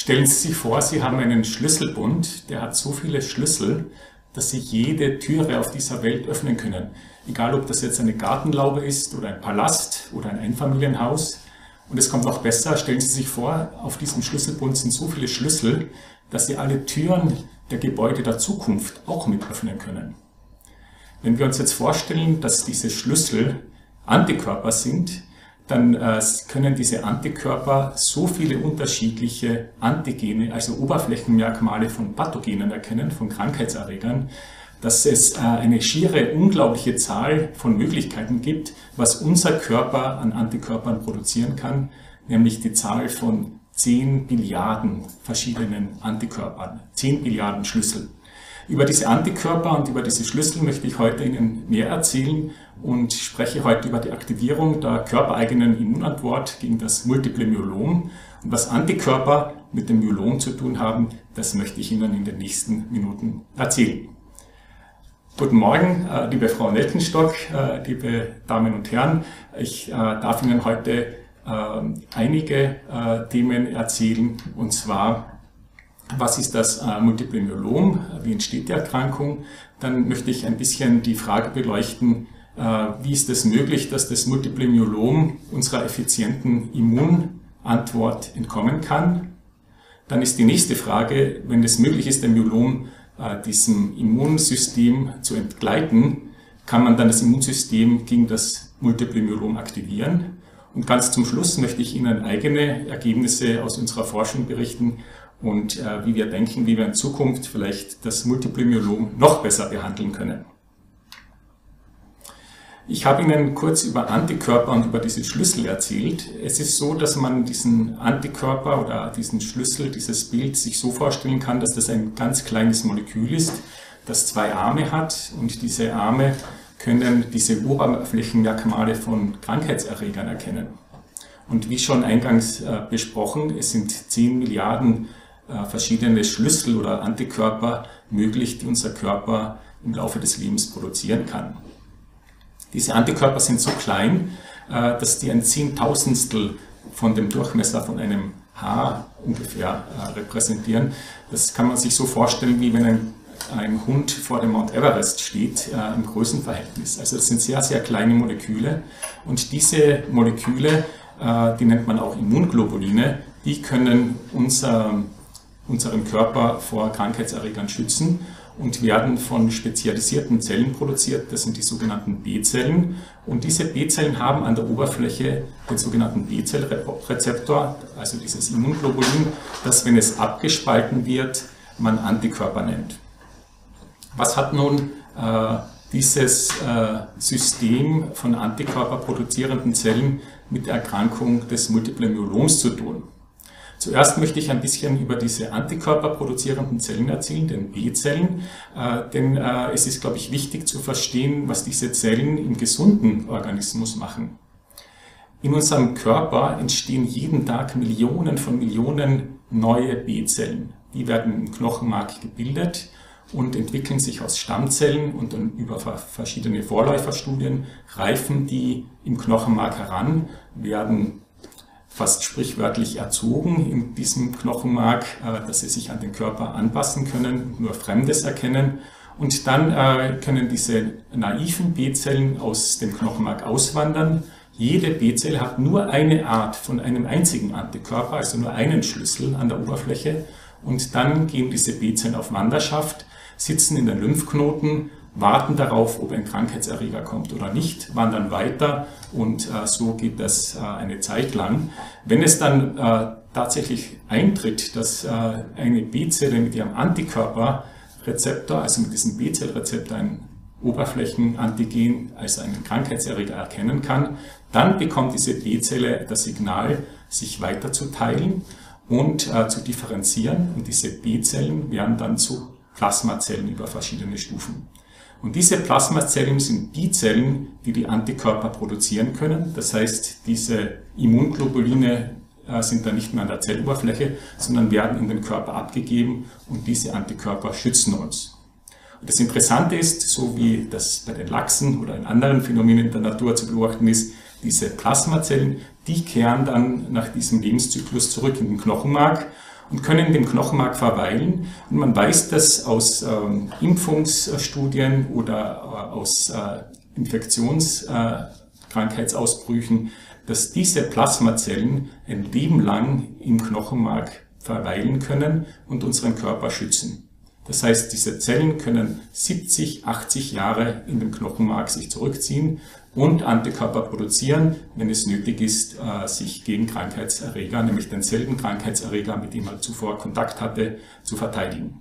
Stellen Sie sich vor, Sie haben einen Schlüsselbund, der hat so viele Schlüssel, dass Sie jede Türe auf dieser Welt öffnen können. Egal, ob das jetzt eine Gartenlaube ist oder ein Palast oder ein Einfamilienhaus. Und es kommt noch besser, stellen Sie sich vor, auf diesem Schlüsselbund sind so viele Schlüssel, dass Sie alle Türen der Gebäude der Zukunft auch mit öffnen können. Wenn wir uns jetzt vorstellen, dass diese Schlüssel Antikörper sind, dann äh, können diese Antikörper so viele unterschiedliche Antigene, also Oberflächenmerkmale von Pathogenen erkennen, von Krankheitserregern, dass es äh, eine schiere, unglaubliche Zahl von Möglichkeiten gibt, was unser Körper an Antikörpern produzieren kann, nämlich die Zahl von 10 Billiarden verschiedenen Antikörpern, 10 Billiarden Schlüssel. Über diese Antikörper und über diese Schlüssel möchte ich heute Ihnen mehr erzählen und spreche heute über die Aktivierung der körpereigenen Immunantwort gegen das Multiple Myelom. Und was Antikörper mit dem Myelom zu tun haben, das möchte ich Ihnen in den nächsten Minuten erzählen. Guten Morgen, äh, liebe Frau Nelkenstock, äh, liebe Damen und Herren. Ich äh, darf Ihnen heute einige Themen erzählen, und zwar was ist das Multiple Myelom, wie entsteht die Erkrankung. Dann möchte ich ein bisschen die Frage beleuchten, äh, wie ist es möglich, dass das Multiple Myelom unserer effizienten Immunantwort entkommen kann? Dann ist die nächste Frage, wenn es möglich ist, dem Myelom äh, diesem Immunsystem zu entgleiten, kann man dann das Immunsystem gegen das Multiple Myelom aktivieren? Und ganz zum Schluss möchte ich Ihnen eigene Ergebnisse aus unserer Forschung berichten und äh, wie wir denken, wie wir in Zukunft vielleicht das Multiple Myelom noch besser behandeln können. Ich habe Ihnen kurz über Antikörper und über diese Schlüssel erzählt. Es ist so, dass man diesen Antikörper oder diesen Schlüssel, dieses Bild sich so vorstellen kann, dass das ein ganz kleines Molekül ist, das zwei Arme hat und diese Arme können diese Oberflächenmerkmale von Krankheitserregern erkennen. Und wie schon eingangs äh, besprochen, es sind 10 Milliarden verschiedene Schlüssel oder Antikörper möglich, die unser Körper im Laufe des Lebens produzieren kann. Diese Antikörper sind so klein, äh, dass die ein Zehntausendstel von dem Durchmesser von einem Haar ungefähr äh, repräsentieren. Das kann man sich so vorstellen, wie wenn ein, ein Hund vor dem Mount Everest steht äh, im Größenverhältnis. Also das sind sehr, sehr kleine Moleküle. Und diese Moleküle, die nennt man auch Immunglobuline, die können unser, unseren Körper vor Krankheitserregern schützen und werden von spezialisierten Zellen produziert. Das sind die sogenannten B-Zellen. Und diese B-Zellen haben an der Oberfläche den sogenannten B-Zellrezeptor, also dieses Immunglobulin, das, wenn es abgespalten wird, man Antikörper nennt. Was hat nun äh, dieses äh, System von antikörperproduzierenden Zellen mit der Erkrankung des Multiple Myeloms zu tun? Zuerst möchte ich ein bisschen über diese antikörperproduzierenden Zellen erzählen, den B-Zellen, äh, denn äh, es ist, glaube ich, wichtig zu verstehen, was diese Zellen im gesunden Organismus machen. In unserem Körper entstehen jeden Tag Millionen von Millionen neue B-Zellen. Die werden im Knochenmark gebildet und entwickeln sich aus Stammzellen und dann über verschiedene Vorläuferstudien reifen die im Knochenmark heran, werden fast sprichwörtlich erzogen in diesem Knochenmark, äh, dass sie sich an den Körper anpassen können, nur Fremdes erkennen. Und dann äh, können diese naiven B-Zellen aus dem Knochenmark auswandern. Jede B-Zelle hat nur eine Art von einem einzigen Antikörper, also nur einen Schlüssel an der Oberfläche. Und dann gehen diese B-Zellen auf Wanderschaft, sitzen in den Lymphknoten, warten darauf, ob ein Krankheitserreger kommt oder nicht, wandern weiter und äh, so geht das äh, eine Zeit lang. Wenn es dann äh, tatsächlich eintritt, dass äh, eine B-Zelle mit ihrem Antikörperrezeptor, also mit diesem B-Zellrezeptor ein Oberflächenantigen als einen Krankheitserreger erkennen kann, dann bekommt diese B-Zelle das Signal, sich weiterzuteilen und äh, zu differenzieren und diese B-Zellen werden dann zu Plasmazellen über verschiedene Stufen. Und diese Plasmazellen sind die Zellen, die die Antikörper produzieren können. Das heißt, diese Immunglobuline äh, sind dann nicht mehr an der Zelloberfläche, sondern werden in den Körper abgegeben und diese Antikörper schützen uns. Und das Interessante ist, so wie das bei den Lachsen oder in anderen Phänomenen der Natur zu beobachten ist, diese Plasmazellen, die kehren dann nach diesem Lebenszyklus zurück in den Knochenmark und können dem Knochenmark verweilen. Und man weiß das aus ähm, Impfungsstudien oder äh, aus äh, Infektionskrankheitsausbrüchen, äh, dass diese Plasmazellen ein Leben lang im Knochenmark verweilen können und unseren Körper schützen. Das heißt, diese Zellen können 70, 80 Jahre in dem Knochenmark sich zurückziehen und Antikörper produzieren, wenn es nötig ist, äh, sich gegen Krankheitserreger, nämlich denselben Krankheitserreger, mit dem man zuvor Kontakt hatte, zu verteidigen.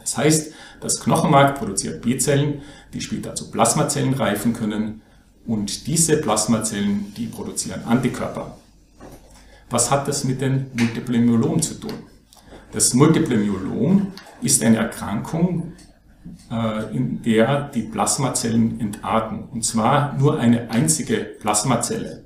Das heißt, das Knochenmark produziert B-Zellen, die später zu Plasmazellen reifen können und diese Plasmazellen, die produzieren Antikörper. Was hat das mit dem Multiple Myelom zu tun? Das Multiple Myelom ist eine Erkrankung, in der die Plasmazellen entarten. Und zwar nur eine einzige Plasmazelle.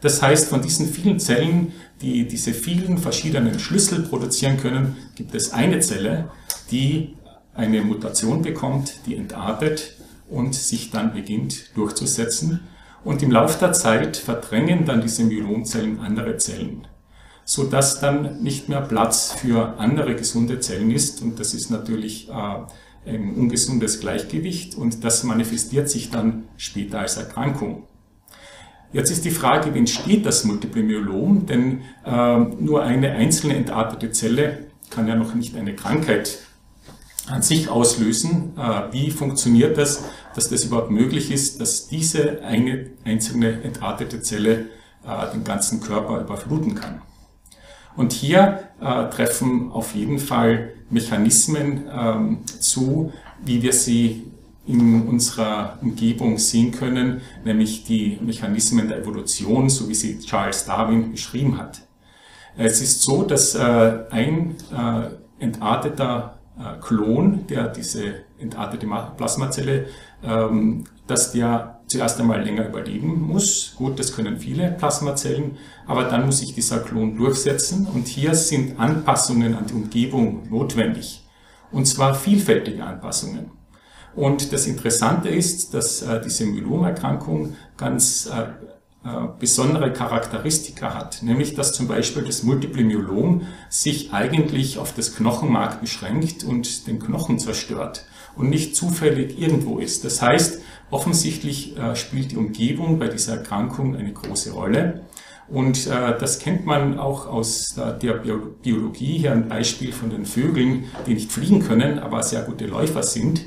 Das heißt, von diesen vielen Zellen, die diese vielen verschiedenen Schlüssel produzieren können, gibt es eine Zelle, die eine Mutation bekommt, die entartet und sich dann beginnt durchzusetzen. Und im Laufe der Zeit verdrängen dann diese Myelomzellen andere Zellen, sodass dann nicht mehr Platz für andere gesunde Zellen ist. Und das ist natürlich äh, ein ungesundes Gleichgewicht und das manifestiert sich dann später als Erkrankung. Jetzt ist die Frage, wie entsteht das Multiple Myelom? Denn äh, nur eine einzelne entartete Zelle kann ja noch nicht eine Krankheit an sich auslösen. Äh, wie funktioniert das, dass das überhaupt möglich ist, dass diese eine einzelne entartete Zelle äh, den ganzen Körper überfluten kann? Und hier äh, treffen auf jeden Fall Mechanismen ähm, zu, wie wir sie in unserer Umgebung sehen können, nämlich die Mechanismen der Evolution, so wie sie Charles Darwin beschrieben hat. Es ist so, dass äh, ein äh, entarteter äh, Klon, der diese entartete Plasmazelle, ähm, dass der zuerst einmal länger überleben muss. Gut, das können viele Plasmazellen, aber dann muss sich dieser Klon durchsetzen und hier sind Anpassungen an die Umgebung notwendig. Und zwar vielfältige Anpassungen. Und das Interessante ist, dass äh, diese Myelomerkrankung ganz äh, äh, besondere Charakteristika hat, nämlich dass zum Beispiel das Multiple Myelom sich eigentlich auf das Knochenmark beschränkt und den Knochen zerstört und nicht zufällig irgendwo ist. Das heißt, offensichtlich äh, spielt die Umgebung bei dieser Erkrankung eine große Rolle. Und äh, das kennt man auch aus äh, der Biologie. Hier ein Beispiel von den Vögeln, die nicht fliegen können, aber sehr gute Läufer sind.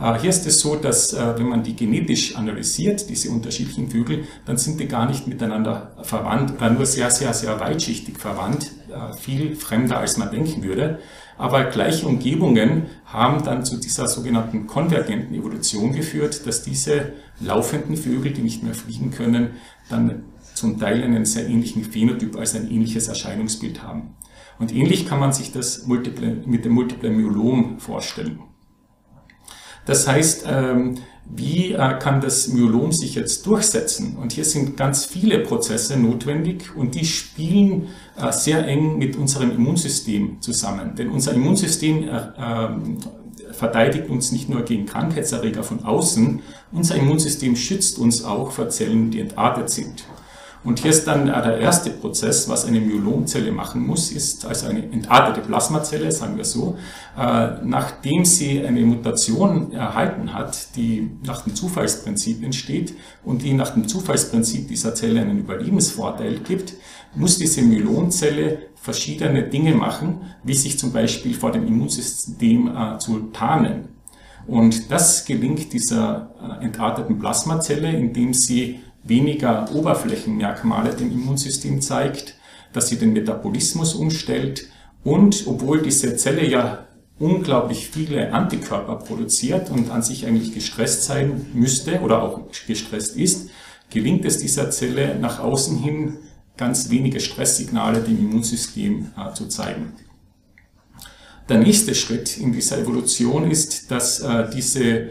Äh, hier ist es so, dass äh, wenn man die genetisch analysiert, diese unterschiedlichen Vögel, dann sind die gar nicht miteinander verwandt oder nur sehr, sehr, sehr weitschichtig verwandt, äh, viel fremder als man denken würde. Aber gleiche Umgebungen haben dann zu dieser sogenannten konvergenten Evolution geführt, dass diese laufenden Vögel, die nicht mehr fliegen können, dann zum Teil einen sehr ähnlichen Phänotyp als ein ähnliches Erscheinungsbild haben. Und ähnlich kann man sich das mit dem Multiple Myelom vorstellen. Das heißt, ähm, wie äh, kann das Myelom sich jetzt durchsetzen? Und hier sind ganz viele Prozesse notwendig und die spielen äh, sehr eng mit unserem Immunsystem zusammen. Denn unser Immunsystem äh, ähm, verteidigt uns nicht nur gegen Krankheitserreger von außen, unser Immunsystem schützt uns auch vor Zellen, die entartet sind. Und hier ist dann äh, der erste Prozess, was eine Myelomzelle machen muss, ist also eine entartete Plasmazelle, sagen wir so, äh, nachdem sie eine Mutation erhalten hat, die nach dem Zufallsprinzip entsteht und die nach dem Zufallsprinzip dieser Zelle einen Überlebensvorteil gibt, muss diese Myelomzelle verschiedene Dinge machen, wie sich zum Beispiel vor dem Immunsystem äh, zu tarnen. Und das gelingt dieser entarteten Plasmazelle, indem sie weniger Oberflächenmerkmale dem Immunsystem zeigt, dass sie den Metabolismus umstellt und obwohl diese Zelle ja unglaublich viele Antikörper produziert und an sich eigentlich gestresst sein müsste oder auch gestresst ist, gelingt es dieser Zelle nach außen hin ganz wenige Stresssignale dem Immunsystem äh, zu zeigen. Der nächste Schritt in dieser Evolution ist, dass äh, diese äh,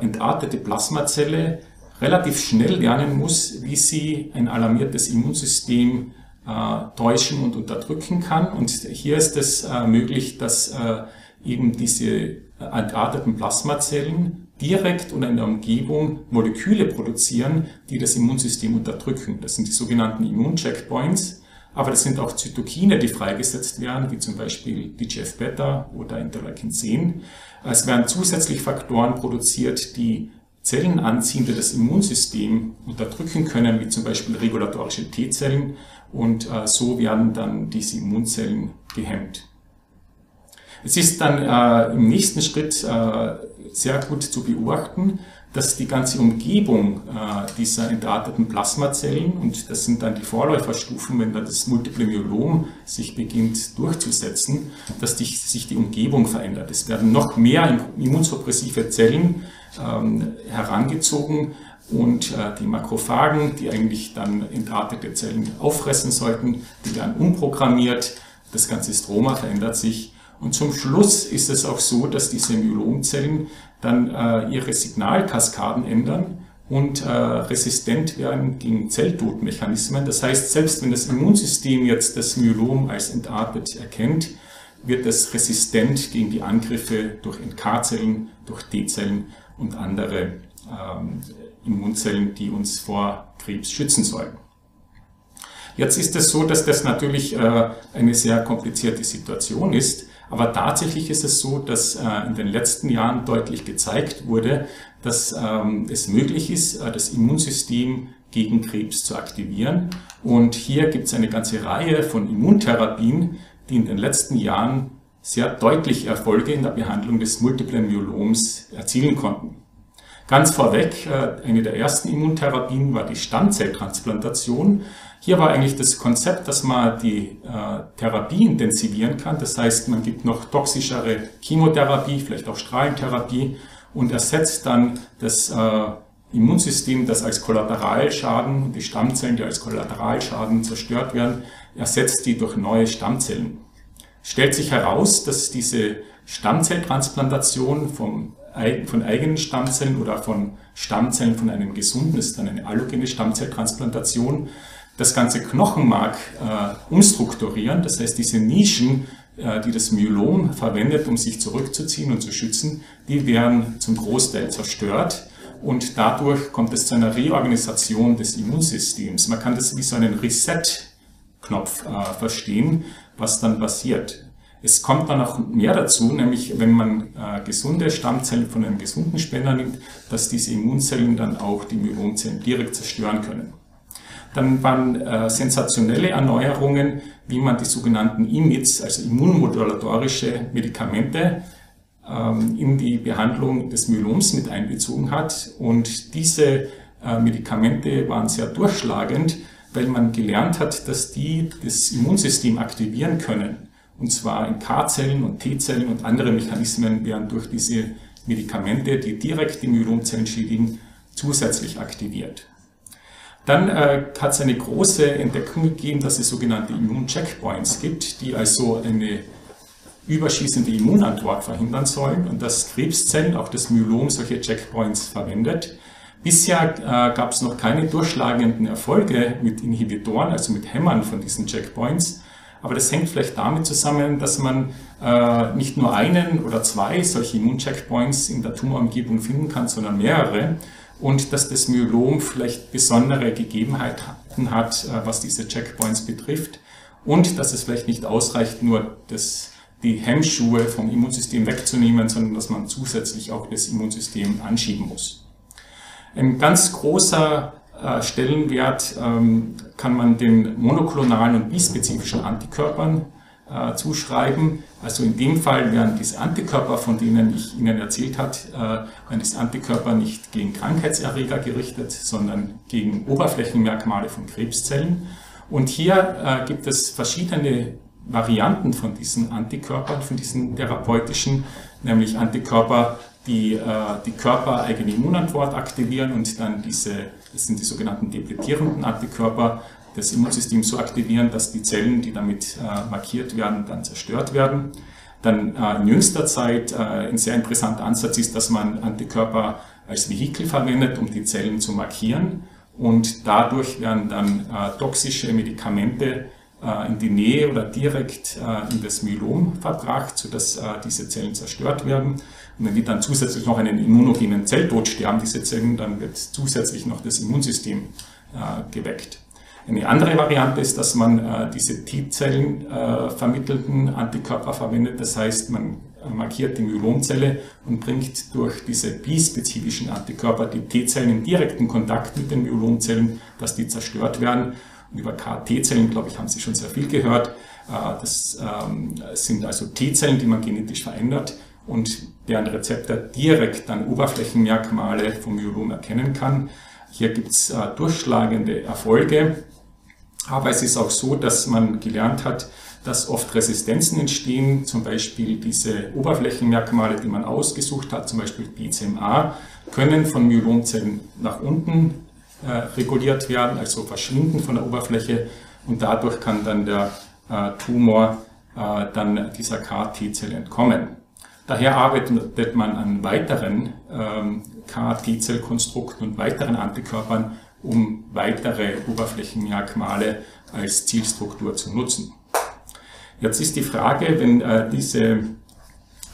entartete Plasmazelle relativ schnell lernen muss, wie sie ein alarmiertes Immunsystem äh, täuschen und unterdrücken kann. Und hier ist es äh, möglich, dass äh, eben diese entarteten Plasmazellen direkt oder in der Umgebung Moleküle produzieren, die das Immunsystem unterdrücken. Das sind die sogenannten Immuncheckpoints. aber das sind auch Zytokine, die freigesetzt werden, wie zum Beispiel TGF-Beta oder Interleukin 10. Es werden zusätzlich Faktoren produziert, die Zellen anziehen, die das Immunsystem unterdrücken können, wie zum Beispiel regulatorische T-Zellen und äh, so werden dann diese Immunzellen gehemmt. Es ist dann äh, im nächsten Schritt äh, sehr gut zu beobachten, dass die ganze Umgebung äh, dieser entarteten Plasmazellen, und das sind dann die Vorläuferstufen, wenn dann das Multiple Myelom sich beginnt durchzusetzen, dass die, sich die Umgebung verändert. Es werden noch mehr immunsuppressive Zellen ähm, herangezogen und äh, die Makrophagen, die eigentlich dann entartete Zellen auffressen sollten, die werden umprogrammiert, das ganze Stroma verändert sich und zum Schluss ist es auch so, dass diese Myelomzellen dann äh, ihre Signalkaskaden ändern und äh, resistent werden gegen Zelltodmechanismen. Das heißt, selbst wenn das Immunsystem jetzt das Myelom als entartet erkennt, wird es resistent gegen die Angriffe durch NK-Zellen, durch T-Zellen und andere ähm, Immunzellen, die uns vor Krebs schützen sollen. Jetzt ist es so, dass das natürlich äh, eine sehr komplizierte Situation ist. Aber tatsächlich ist es so, dass äh, in den letzten Jahren deutlich gezeigt wurde, dass ähm, es möglich ist, äh, das Immunsystem gegen Krebs zu aktivieren. Und hier gibt es eine ganze Reihe von Immuntherapien, die in den letzten Jahren sehr deutlich Erfolge in der Behandlung des Multiplen Myeloms erzielen konnten. Ganz vorweg, äh, eine der ersten Immuntherapien war die Stammzelltransplantation. Hier war eigentlich das Konzept, dass man die äh, Therapie intensivieren kann. Das heißt, man gibt noch toxischere Chemotherapie, vielleicht auch Strahlentherapie und ersetzt dann das äh, Immunsystem, das als Kollateralschaden, die Stammzellen, die als Kollateralschaden zerstört werden, ersetzt die durch neue Stammzellen. Stellt sich heraus, dass diese Stammzelltransplantation vom von eigenen Stammzellen oder von Stammzellen von einem gesunden, ist dann eine allogene Stammzelltransplantation, das ganze Knochenmark äh, umstrukturieren. Das heißt, diese Nischen, äh, die das Myelom verwendet, um sich zurückzuziehen und zu schützen, die werden zum Großteil zerstört. Und dadurch kommt es zu einer Reorganisation des Immunsystems. Man kann das wie so einen Reset-Knopf äh, verstehen, was dann passiert. Es kommt dann auch mehr dazu, nämlich wenn man äh, gesunde Stammzellen von einem gesunden Spender nimmt, dass diese Immunzellen dann auch die Myelomzellen direkt zerstören können. Dann waren äh, sensationelle Erneuerungen, wie man die sogenannten IMIDs, also immunmodulatorische Medikamente, ähm, in die Behandlung des Myeloms mit einbezogen hat. Und diese äh, Medikamente waren sehr durchschlagend, weil man gelernt hat, dass die das Immunsystem aktivieren können und zwar in K-Zellen und T-Zellen und andere Mechanismen werden durch diese Medikamente, die direkt die Myelomzellen schädigen, zusätzlich aktiviert. Dann äh, hat es eine große Entdeckung gegeben, dass es sogenannte Immun-Checkpoints gibt, die also eine überschießende Immunantwort verhindern sollen und dass Krebszellen, auch das Myelom, solche Checkpoints verwendet. Bisher äh, gab es noch keine durchschlagenden Erfolge mit Inhibitoren, also mit Hämmern von diesen Checkpoints. Aber das hängt vielleicht damit zusammen, dass man äh, nicht nur einen oder zwei solche Immuncheckpoints in der Tumorumgebung finden kann, sondern mehrere. Und dass das Myelom vielleicht besondere Gegebenheiten hat, äh, was diese Checkpoints betrifft. Und dass es vielleicht nicht ausreicht, nur das, die Hemmschuhe vom Immunsystem wegzunehmen, sondern dass man zusätzlich auch das Immunsystem anschieben muss. Ein ganz großer äh, Stellenwert ähm, kann man den monoklonalen und bispezifischen Antikörpern äh, zuschreiben. Also in dem Fall werden diese Antikörper, von denen ich Ihnen erzählt habe, äh, werden diese Antikörper nicht gegen Krankheitserreger gerichtet, sondern gegen Oberflächenmerkmale von Krebszellen. Und hier gibt es verschiedene Varianten von diesen Antikörpern, von diesen therapeutischen, nämlich Antikörper, die die körpereigene Immunantwort aktivieren und dann diese das sind die sogenannten depletierenden Antikörper, das Immunsystem so aktivieren, dass die Zellen, die damit äh, markiert werden, dann zerstört werden. Dann äh, in jüngster Zeit äh, ein sehr interessanter Ansatz ist, dass man Antikörper als Vehikel verwendet, um die Zellen zu markieren. Und dadurch werden dann toxische Medikamente in die Nähe oder direkt in das Myelom verbracht, sodass diese Zellen zerstört werden. Und wenn die dann zusätzlich noch einen immunogenen Zelltod sterben, diese Zellen, dann wird zusätzlich noch das Immunsystem geweckt. Eine andere Variante ist, dass man äh, diese T-Zellen äh, vermittelten Antikörper verwendet. Das heißt, man markiert die Myelomzelle und bringt durch diese bispezifischen Antikörper die T-Zellen in direkten Kontakt mit den Myelomzellen, dass die zerstört werden. Und über KT-Zellen, glaube ich, haben Sie schon sehr viel gehört. Äh, das ähm, sind also T-Zellen, die man genetisch verändert und deren Rezeptor direkt dann Oberflächenmerkmale vom Myelom erkennen kann. Hier gibt es äh, durchschlagende Erfolge, aber es ist auch so, dass man gelernt hat, dass oft Resistenzen entstehen, zum Beispiel diese Oberflächenmerkmale, die man ausgesucht hat, zum Beispiel BCMA, können von Myelomzellen nach unten äh, reguliert werden, also verschwinden von der Oberfläche und dadurch kann dann der äh, Tumor äh, dann dieser KT-Zelle entkommen. Daher arbeitet man an weiteren ähm, KT-Zellkonstrukten und weiteren Antikörpern, um weitere Oberflächenmerkmale als Zielstruktur zu nutzen. Jetzt ist die Frage, wenn äh, diese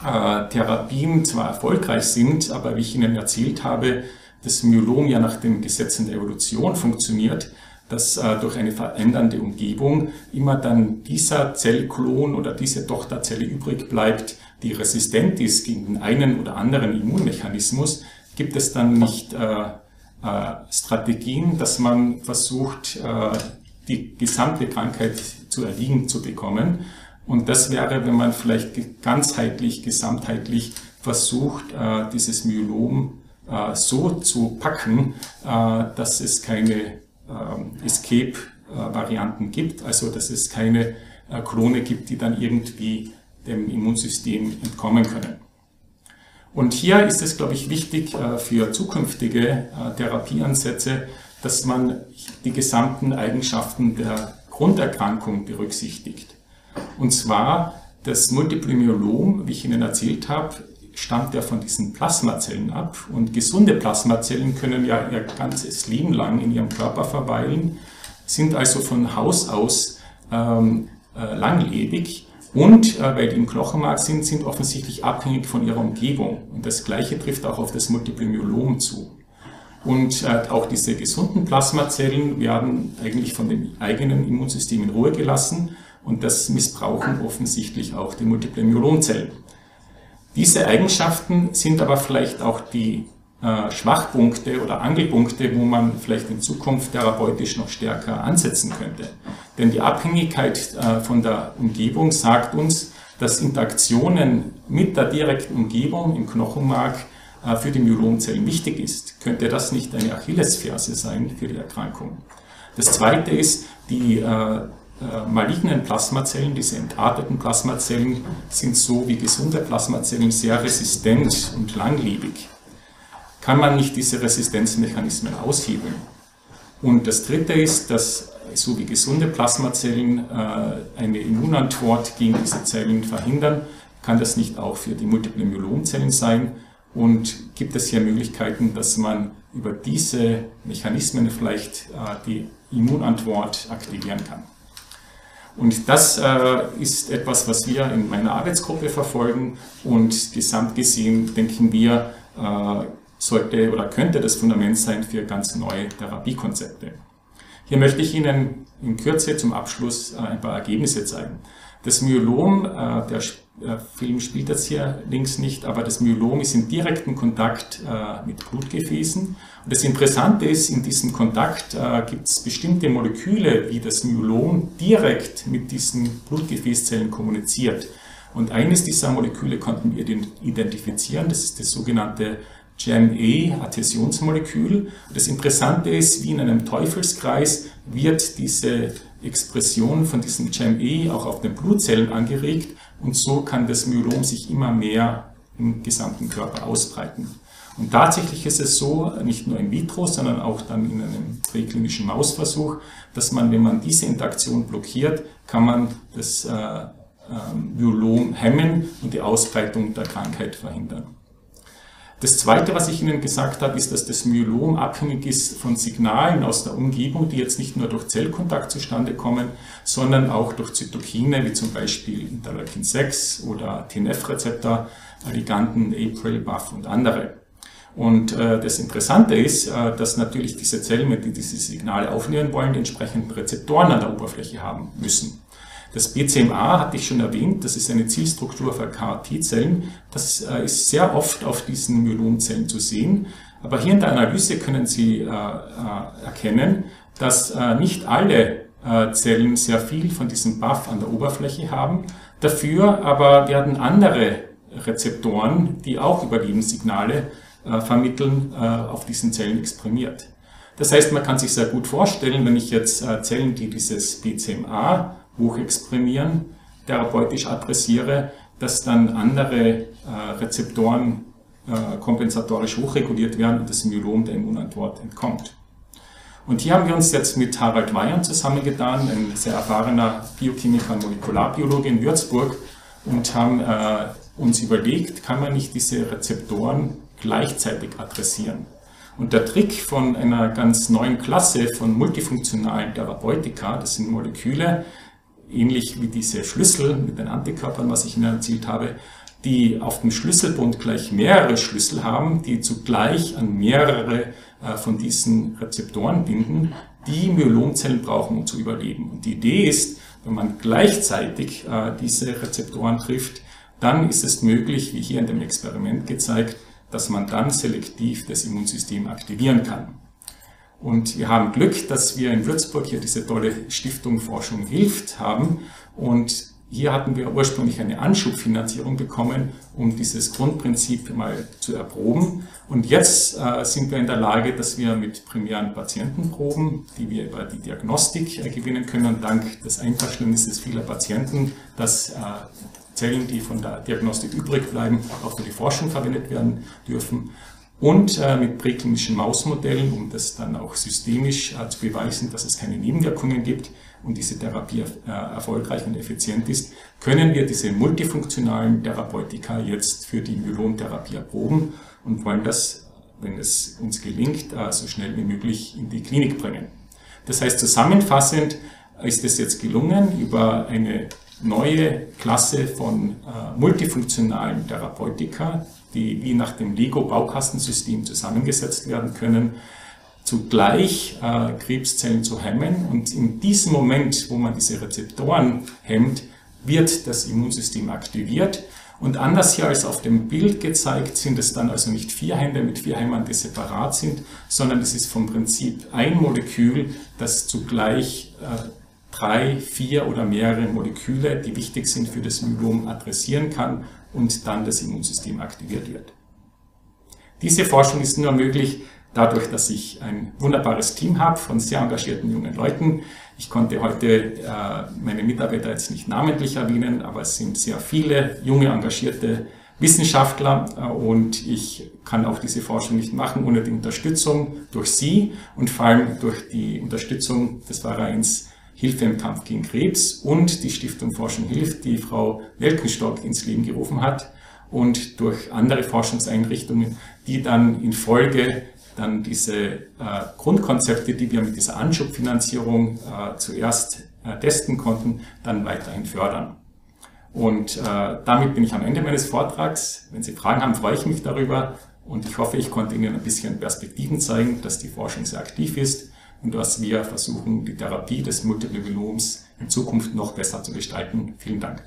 äh, Therapien zwar erfolgreich sind, aber wie ich Ihnen erzählt habe, das Myelom ja nach den Gesetzen der Evolution funktioniert, dass äh, durch eine verändernde Umgebung immer dann dieser Zellklon oder diese Tochterzelle übrig bleibt, die resistent ist gegen den einen oder anderen Immunmechanismus, gibt es dann nicht äh, Strategien, dass man versucht, äh, die gesamte Krankheit zu erliegen zu bekommen. Und das wäre, wenn man vielleicht ganzheitlich, gesamtheitlich versucht, äh, dieses Myelom äh, so zu packen, äh, dass es keine Escape-Varianten gibt, also dass es keine Klone gibt, die dann irgendwie dem Immunsystem entkommen können. Und hier ist es, glaube ich, wichtig für zukünftige Therapieansätze, dass man die gesamten Eigenschaften der Grunderkrankung berücksichtigt. Und zwar das Multiple Myelom, wie ich Ihnen erzählt habe, stammt ja von diesen Plasmazellen ab. Und gesunde Plasmazellen können ja ihr ganzes Leben lang in ihrem Körper verweilen, sind also von Haus aus ähm, äh, langlebig und äh, weil die im Knochenmark sind, sind offensichtlich abhängig von ihrer Umgebung. Und das Gleiche trifft auch auf das Multiple Myelom zu. Und äh, auch diese gesunden Plasmazellen werden eigentlich von dem eigenen Immunsystem in Ruhe gelassen und das missbrauchen offensichtlich auch die Multiple Myelomzellen. Diese Eigenschaften sind aber vielleicht auch die äh, Schwachpunkte oder Angelpunkte, wo man vielleicht in Zukunft therapeutisch noch stärker ansetzen könnte. Denn die Abhängigkeit äh, von der Umgebung sagt uns, dass Interaktionen mit der direkten Umgebung im Knochenmark äh, für die Myelomzellen wichtig ist, könnte das nicht eine Achillesferse sein für die Erkrankung. Das zweite ist, die äh, malignen Plasmazellen, diese entarteten Plasmazellen, sind so wie gesunde Plasmazellen sehr resistent und langlebig. Kann man nicht diese Resistenzmechanismen aushebeln? Und das dritte ist, dass so wie gesunde Plasmazellen eine Immunantwort gegen diese Zellen verhindern, kann das nicht auch für die Multiple Myelomzellen sein, und gibt es hier Möglichkeiten, dass man über diese Mechanismen vielleicht äh, die Immunantwort aktivieren kann? Und das äh, ist etwas, was wir in meiner Arbeitsgruppe verfolgen und gesamt gesehen denken wir, äh, sollte oder könnte das Fundament sein für ganz neue Therapiekonzepte. Hier möchte ich Ihnen in Kürze zum Abschluss ein paar Ergebnisse zeigen. Das Myelom, der der Film spielt das hier links nicht, aber das Myelom ist in direktem Kontakt äh, mit Blutgefäßen. Und das Interessante ist, in diesem Kontakt äh, gibt es bestimmte Moleküle, wie das Myelom direkt mit diesen Blutgefäßzellen kommuniziert. Und eines dieser Moleküle konnten wir identifizieren, das ist das sogenannte GEM-E-Adhäsionsmolekül. Das Interessante ist, wie in einem Teufelskreis wird diese Expression von diesem GEM-E auch auf den Blutzellen angeregt und so kann das Myelom sich immer mehr im gesamten Körper ausbreiten. Und tatsächlich ist es so, nicht nur in vitro, sondern auch dann in einem präklinischen Mausversuch, dass man, wenn man diese Interaktion blockiert, kann man das äh, äh, Myelom hemmen und die Ausbreitung der Krankheit verhindern. Das Zweite, was ich Ihnen gesagt habe, ist, dass das Myelom abhängig ist von Signalen aus der Umgebung, die jetzt nicht nur durch Zellkontakt zustande kommen, sondern auch durch Zytokine, wie zum Beispiel Interleukin 6 oder TNF-Rezeptor, Liganden, April, BAF und andere. Und äh, das Interessante ist, äh, dass natürlich diese Zellen, die diese Signale aufnehmen wollen, die entsprechenden Rezeptoren an der Oberfläche haben müssen. Das BCMA hatte ich schon erwähnt, das ist eine Zielstruktur für KT-Zellen. Das äh, ist sehr oft auf diesen Myelomzellen zu sehen. Aber hier in der Analyse können Sie äh, äh, erkennen, dass nicht alle Zellen sehr viel von diesem Buff an der Oberfläche haben. Dafür aber werden andere Rezeptoren, die auch Überlebenssignale vermitteln, auf diesen Zellen exprimiert. Das heißt, man kann sich sehr gut vorstellen, wenn ich jetzt Zellen, die dieses BCMA hochexprimieren, therapeutisch adressiere, dass dann andere äh, Rezeptoren äh, kompensatorisch hochreguliert werden und das Myelom der Immunantwort entkommt. Und hier haben wir uns jetzt mit Harald Weyan zusammengetan, ein sehr erfahrener Biochemiker und Molekularbiologe in Würzburg, und haben äh, uns überlegt, kann man nicht diese Rezeptoren gleichzeitig adressieren. Und der Trick von einer ganz neuen Klasse von multifunktionalen Therapeutika, das sind Moleküle, ähnlich wie diese Schlüssel mit den Antikörpern, was ich Ihnen erzählt habe, die auf dem Schlüsselbund gleich mehrere Schlüssel haben, die zugleich an mehrere äh, von diesen Rezeptoren binden, die Myelomzellen brauchen, um zu überleben. Und die Idee ist, wenn man gleichzeitig äh, diese Rezeptoren trifft, dann ist es möglich, wie hier in dem Experiment gezeigt, dass man dann selektiv das Immunsystem aktivieren kann. Und wir haben Glück, dass wir in Würzburg hier diese tolle Stiftung Forschung hilft haben. Und hier hatten wir ursprünglich eine Anschubfinanzierung bekommen, um dieses Grundprinzip mal zu erproben. Und jetzt äh, sind wir in der Lage, dass wir mit primären Patientenproben, die wir über die Diagnostik äh, gewinnen können, dank des Einverständnisses vieler Patienten, dass äh, Zellen, die von der Diagnostik übrig bleiben, auch für die Forschung verwendet werden dürfen und äh, mit präklinischen Mausmodellen, um das dann auch systemisch äh, zu beweisen, dass es keine Nebenwirkungen gibt und diese Therapie äh, erfolgreich und effizient ist, können wir diese multifunktionalen Therapeutika jetzt für die Myelomtherapie erproben und wollen das, wenn es uns gelingt, äh, so schnell wie möglich in die Klinik bringen. Das heißt, zusammenfassend ist es jetzt gelungen, über eine neue Klasse von äh, multifunktionalen Therapeutika, die wie nach dem Lego-Baukastensystem zusammengesetzt werden können, zugleich äh, Krebszellen zu hemmen. Und in diesem Moment, wo man diese Rezeptoren hemmt, wird das Immunsystem aktiviert. Und anders hier als auf dem Bild gezeigt, sind es dann also nicht vier Hände mit vier Hämmern, die separat sind, sondern es ist vom Prinzip ein Molekül, das zugleich äh, drei, vier oder mehrere Moleküle, die wichtig sind für das Myelom, adressieren kann und dann das Immunsystem aktiviert wird. Diese Forschung ist nur möglich dadurch, dass ich ein wunderbares Team habe von sehr engagierten jungen Leuten. Ich konnte heute äh, meine Mitarbeiter jetzt nicht namentlich erwähnen, aber es sind sehr viele junge, engagierte Wissenschaftler äh, und ich kann auch diese Forschung nicht machen ohne die Unterstützung durch Sie und vor allem durch die Unterstützung des Vereins Hilfe im Kampf gegen Krebs und die Stiftung Forschung hilft, die Frau Welkenstock ins Leben gerufen hat und durch andere Forschungseinrichtungen, die dann in Folge dann diese äh, Grundkonzepte, die wir mit dieser Anschubfinanzierung äh, zuerst äh, testen konnten, dann weiterhin fördern. Und äh, damit bin ich am Ende meines Vortrags. Wenn Sie Fragen haben, freue ich mich darüber. Und ich hoffe, ich konnte Ihnen ein bisschen Perspektiven zeigen, dass die Forschung sehr aktiv ist und dass wir versuchen, die Therapie des Multiple Genoms in Zukunft noch besser zu gestalten. Vielen Dank.